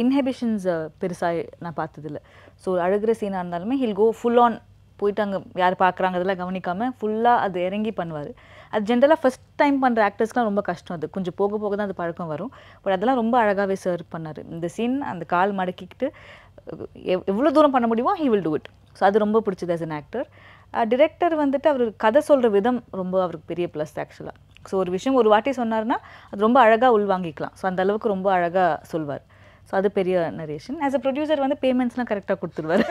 Inhibitions பெருசாக நான் பார்த்ததில்ல. ஸோ அழுகிற சீனாக இருந்தாலுமே ஹில் கோ ஃபுல் ஆன் போயிட்டு அங்கே யார் பார்க்குறாங்க அதெல்லாம் கவனிக்காமல் ஃபுல்லாக அது இறங்கி பண்ணுவார். அது ஜென்ரலாக ஃபஸ்ட் டைம் பண்ணுற ஆக்டர்ஸ்க்குலாம் ரொம்ப கஷ்டம் அது. கொஞ்சம் போக போக தான் அது பழக்கம் வரும். பட் அதெல்லாம் ரொம்ப அழகாகவே சர்வ் பண்ணார். இந்த சீன் அந்த கால் மடக்கிக்கிட்டு எவ்வளோ தூரம் பண்ண முடியுமோ he will do it so அது ரொம்ப பிடிச்சது as அன் ஆக்டர் டிரெக்டர் வந்துட்டு அவர் கதை சொல்கிற விதம் ரொம்ப அவருக்கு பெரிய ப்ளஸ் ஆக்சுவலாக ஸோ ஒரு விஷயம் ஒரு வாட்டி சொன்னார்னா அது ரொம்ப அழகாக உள்வாங்கிக்கலாம். ஸோ அந்த அளவுக்கு ரொம்ப அழகாக சொல்வார். ஸோ அது பெரிய நரேஷன் ஆஸ் அ ப்ரொடியூசர் வந்து பேமெண்ட்ஸ்லாம் கரெக்டாக கொடுத்துருவார்.